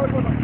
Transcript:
Córdoba.